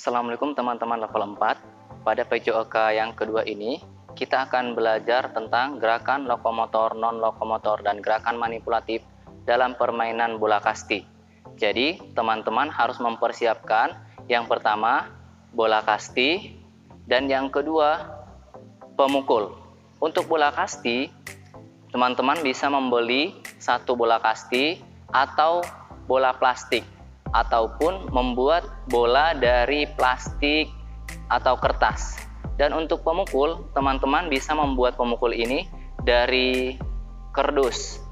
Assalamualaikum teman-teman level 4 Pada PJOK yang kedua ini Kita akan belajar tentang gerakan lokomotor, non-lokomotor, dan gerakan manipulatif dalam permainan bola kasti. Jadi teman-teman harus mempersiapkan Yang pertama bola kasti Dan yang kedua pemukul. Untuk bola kasti Teman-teman bisa membeli satu bola kasti atau bola plastik ataupun membuat bola dari plastik atau kertas. Dan untuk pemukul, teman-teman bisa membuat pemukul ini dari kerdus.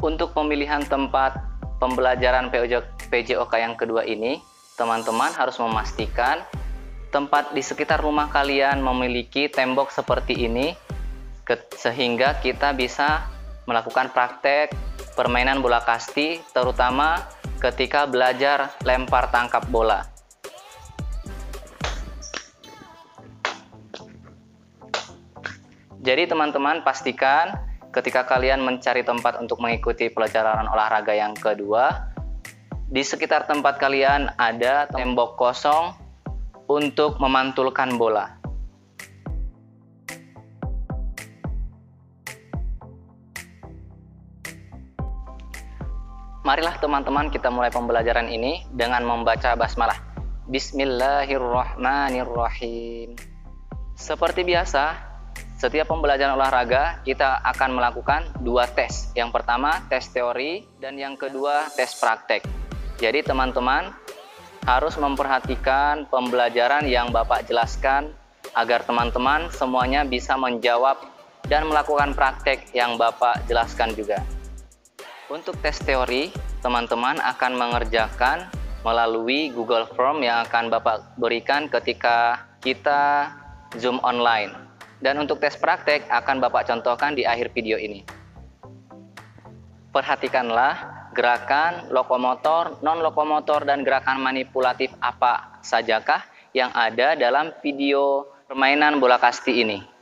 Untuk pemilihan tempat pembelajaran PJOK yang kedua ini, teman-teman harus memastikan tempat di sekitar rumah kalian memiliki tembok seperti ini sehingga kita bisa melakukan praktek permainan bola kasti terutama ketika belajar lempar tangkap bola. Jadi teman-teman pastikan ketika kalian mencari tempat untuk mengikuti pelajaran olahraga yang kedua, di sekitar tempat kalian ada tembok kosong untuk memantulkan bola. Marilah teman-teman kita mulai pembelajaran ini dengan membaca basmalah. Bismillahirrahmanirrahim. Seperti biasa, setiap pembelajaran olahraga kita akan melakukan dua tes. Yang pertama tes teori dan yang kedua tes praktek. Jadi teman-teman harus memperhatikan pembelajaran yang Bapak jelaskan agar teman-teman semuanya bisa menjawab dan melakukan praktek yang Bapak jelaskan juga. Untuk tes teori, teman-teman akan mengerjakan melalui Google Form yang akan Bapak berikan ketika kita Zoom online. Dan untuk tes praktek akan Bapak contohkan di akhir video ini. Perhatikanlah gerakan lokomotor, non-lokomotor, dan gerakan manipulatif apa sajakah yang ada dalam video permainan bola kasti ini.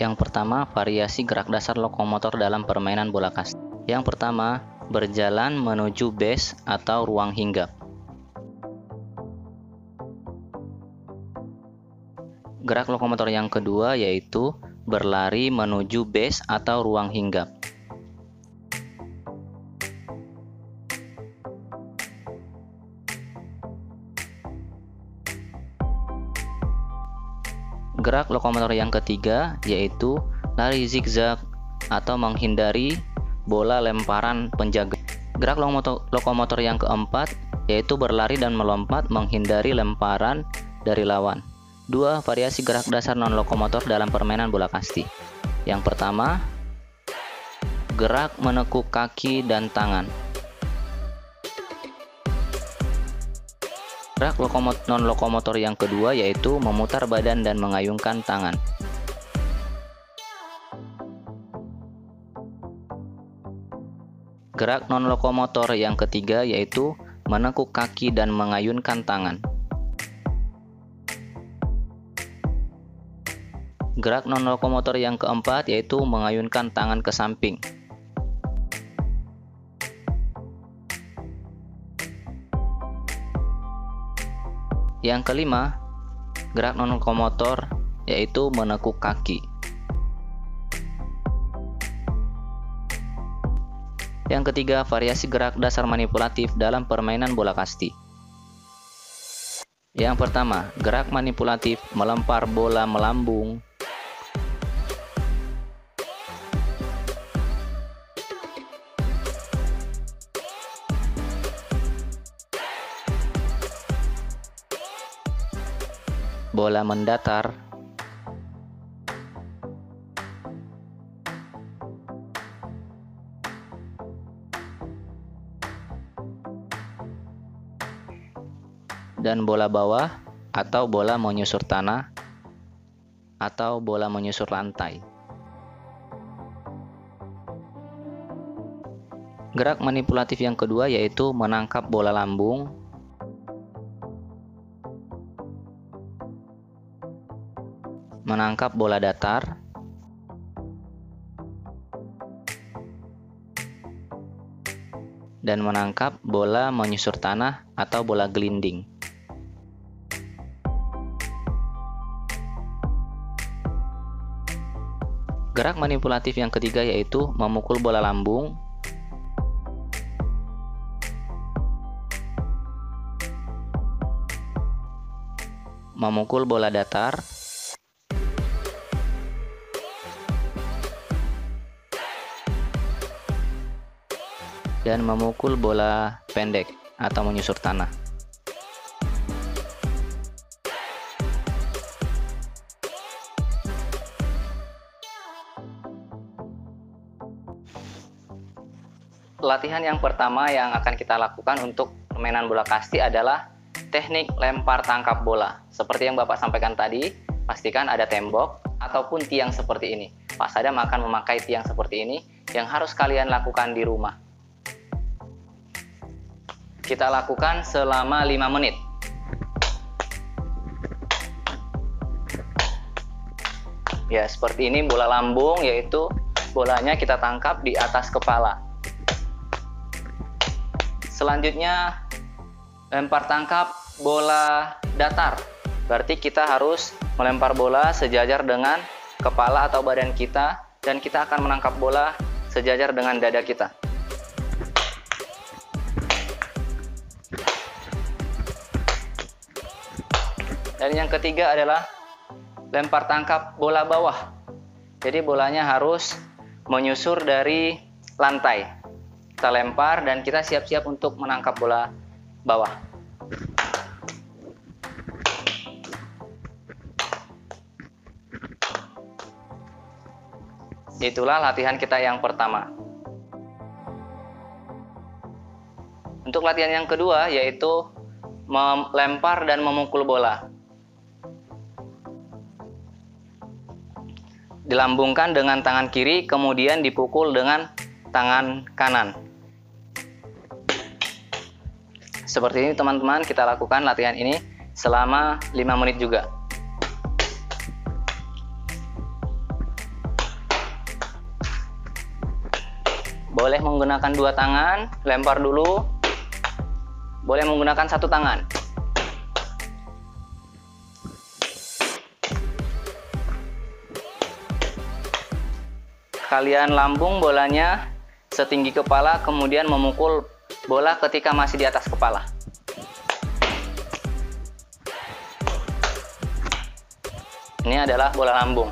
Yang pertama, variasi gerak dasar lokomotor dalam permainan bola kasti. Yang pertama, berjalan menuju base atau ruang hinggap. Gerak lokomotor yang kedua yaitu berlari menuju base atau ruang hinggap. Gerak lokomotor yang ketiga yaitu lari zigzag atau menghindari bola lemparan penjaga. Gerak lokomotor, lokomotor yang keempat yaitu berlari dan melompat menghindari lemparan dari lawan. Dua variasi gerak dasar non-lokomotor dalam permainan bola kasti. Yang pertama, gerak menekuk kaki dan tangan. Gerak non-lokomotor yang kedua yaitu memutar badan dan mengayunkan tangan. Gerak non-lokomotor yang ketiga yaitu menekuk kaki dan mengayunkan tangan. Gerak non-lokomotor yang keempat yaitu mengayunkan tangan ke samping. Yang kelima, gerak non-lokomotor yaitu menekuk kaki. Yang ketiga, variasi gerak dasar manipulatif dalam permainan bola kasti. Yang pertama, gerak manipulatif melempar bola melambung. Bola mendatar dan bola bawah atau bola menyusur tanah atau bola menyusur lantai. Gerak manipulatif yang kedua yaitu menangkap bola lambung menangkap bola datar. Dan menangkap bola menyusur tanah atau bola gelinding. Gerak manipulatif yang ketiga yaitu memukul bola lambung. Memukul bola datar dan memukul bola pendek atau menyusur tanah. Latihan yang pertama yang akan kita lakukan untuk permainan bola kasti adalah teknik lempar tangkap bola. Seperti yang Bapak sampaikan tadi, pastikan ada tembok ataupun tiang seperti ini. Pak Sadam akan memakai tiang seperti ini yang harus kalian lakukan di rumah kita lakukan selama 5 menit. Ya, seperti ini bola lambung yaitu bolanya kita tangkap di atas kepala. Selanjutnya lempar tangkap bola datar. Berarti kita harus melempar bola sejajar dengan kepala atau badan kita dan kita akan menangkap bola sejajar dengan dada kita. Dan yang ketiga adalah lempar tangkap bola bawah. Jadi bolanya harus menyusur dari lantai. Kita lempar dan kita siap-siap untuk menangkap bola bawah. Itulah latihan kita yang pertama. Untuk latihan yang kedua yaitu melempar dan memukul bola. Dilambungkan dengan tangan kiri kemudian dipukul dengan tangan kanan. Seperti ini teman-teman kita lakukan latihan ini selama 5 menit juga. Boleh menggunakan dua tangan, lempar dulu. Boleh menggunakan satu tangan. Kalian lambung bolanya setinggi kepala kemudian memukul bola ketika masih di atas kepala. Ini adalah bola lambung.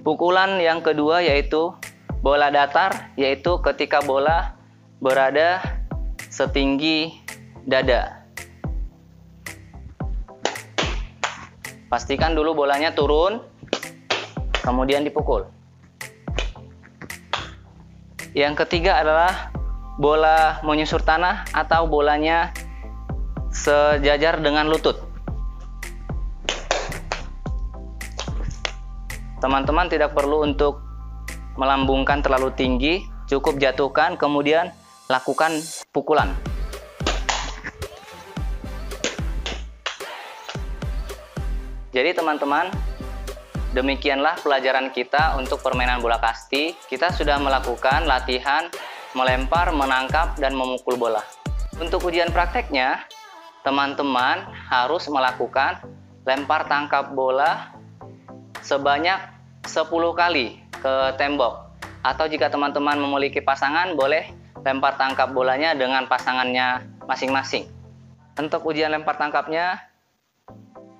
Pukulan yang kedua yaitu bola datar, yaitu ketika bola berada setinggi dada. Pastikan dulu bolanya turun, kemudian dipukul. Yang ketiga adalah bola menyusur tanah atau bolanya sejajar dengan lutut. Teman-teman tidak perlu untuk melambungkan terlalu tinggi, cukup jatuhkan kemudian lakukan pukulan. Jadi teman-teman, demikianlah pelajaran kita untuk permainan bola kasti. Kita sudah melakukan latihan melempar, menangkap, dan memukul bola. Untuk ujian prakteknya, teman-teman harus melakukan lempar tangkap bola sebanyak 10 kali ke tembok. Atau jika teman-teman memiliki pasangan, boleh lempar tangkap bolanya dengan pasangannya masing-masing. Untuk ujian lempar tangkapnya,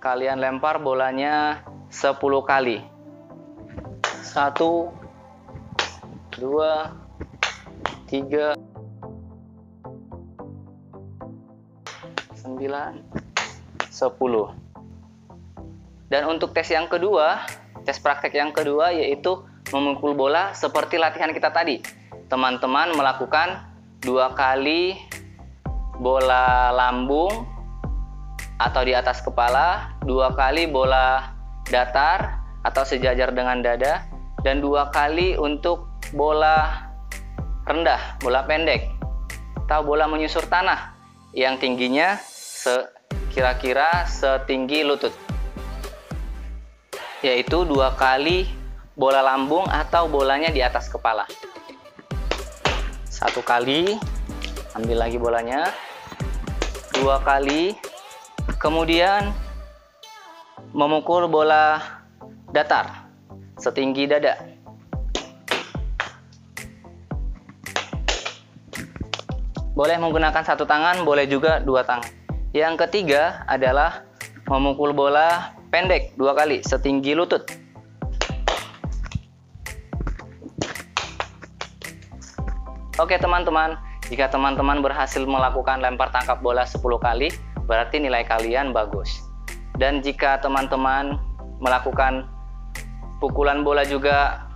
kalian lempar bolanya 10 kali. 1 2 3 9 10 Dan untuk tes yang kedua, tes praktek yang kedua yaitu memukul bola seperti latihan kita tadi. Teman-teman melakukan dua kali bola lambung atau di atas kepala, dua kali bola datar atau sejajar dengan dada, dan dua kali untuk bola rendah, bola pendek, atau bola menyusur tanah yang tingginya kira-kira setinggi lutut, yaitu dua kali bola lambung atau bolanya di atas kepala. Satu kali, ambil lagi bolanya, dua kali, kemudian memukul bola datar setinggi dada. Boleh menggunakan satu tangan, boleh juga dua tangan. Yang ketiga adalah memukul bola pendek dua kali setinggi lutut. Oke teman-teman, jika teman-teman berhasil melakukan lempar tangkap bola 10 kali, berarti nilai kalian bagus. Dan jika teman-teman melakukan pukulan bola juga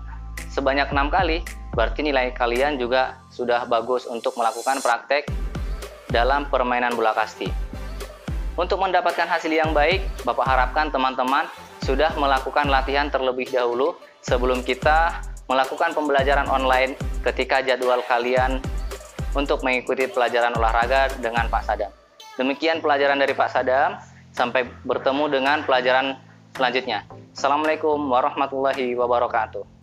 sebanyak enam kali, berarti nilai kalian juga sudah bagus untuk melakukan praktek dalam permainan bola kasti. Untuk mendapatkan hasil yang baik, Bapak harapkan teman-teman sudah melakukan latihan terlebih dahulu sebelum kita melakukan pembelajaran online ketika jadwal kalian untuk mengikuti pelajaran olahraga dengan Pak Sadam. Demikian pelajaran dari Pak Sadam. Sampai bertemu dengan pelajaran selanjutnya. Assalamualaikum warahmatullahi wabarakatuh.